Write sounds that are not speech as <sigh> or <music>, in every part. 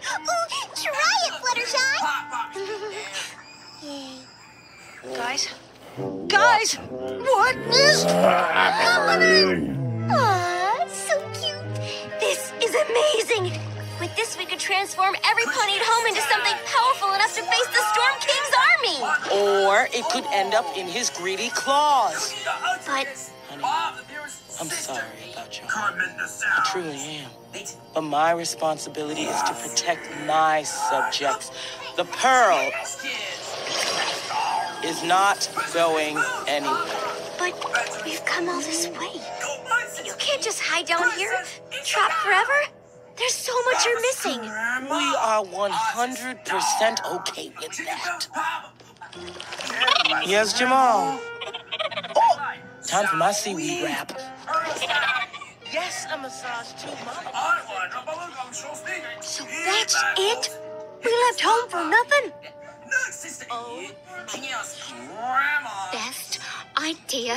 Ooh, try it, Fluttershy. <laughs> Yay. Guys? Guys! What is happening? Aw, so cute. This is amazing. With this, we could transform every pony at home into something powerful enough to face the Storm King's army. Or it could end up in his greedy claws. But Honey, I'm sorry about you. I truly am. But my responsibility is to protect my subjects. The Pearl is not going anywhere. but we've come all this way. You can't just hide down here, trapped forever. There's so much you're missing. We are 100% okay with that. Yes, Jamal. Oh, time for my seaweed wrap. Yes, a massage too, Mama. So that's it? We left home for nothing? Oh. Best idea.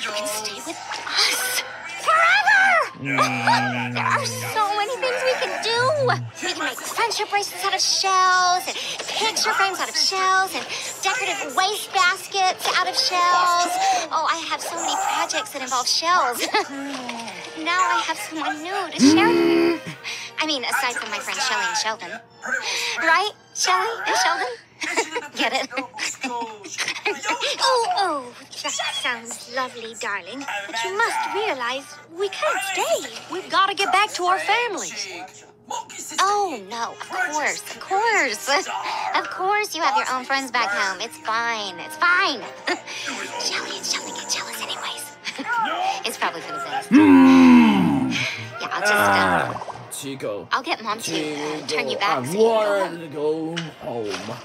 You can stay with us forever! <laughs> there are so many things we can do. We can make friendship bracelets out of shells, and picture frames out of shells, and decorative waste baskets out of shells. Oh, I have so many projects that involve shells. <laughs> now I have someone new to share with. I mean, aside from my friends Shelly and Sheldon. Right, Shelly and Sheldon? <laughs> Get it? <laughs> oh, oh, that sounds lovely, darling. But you must realize we can't stay. We've got to get back to our families. Oh, no, of course, of course. Of course you have your own friends back home. It's fine, it's fine. Shelly and Sheldon get jealous anyways. <laughs> it's probably for the best. yeah, I'll just, uh, Chico. I'll get Mom to uh, turn you Chico, I back so you go home. to go.